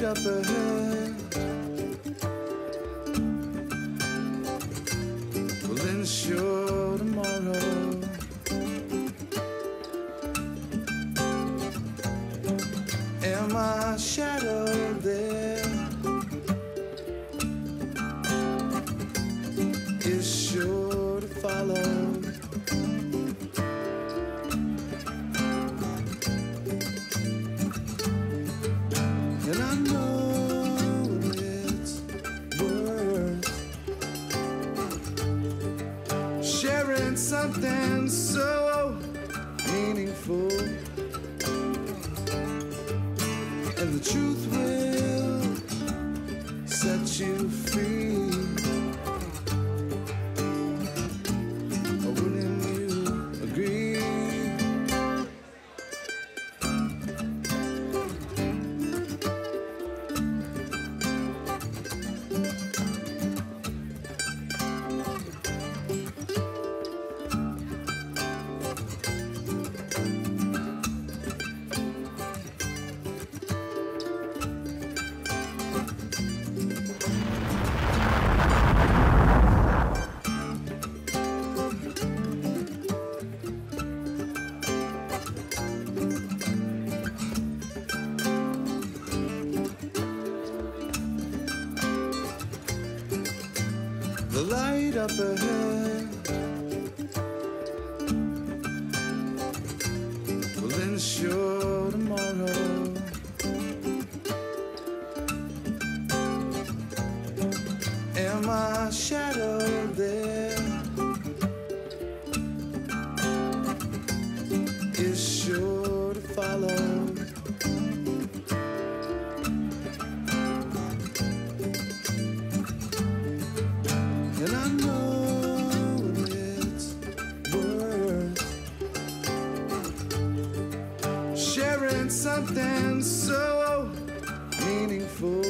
light up ahead will ensure tomorrow. And my shadow there is sure to follow. Something so meaningful. And the truth will set you free. The light up ahead will ensure tomorrow. And my shadow sharing something so meaningful.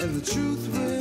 And the truth will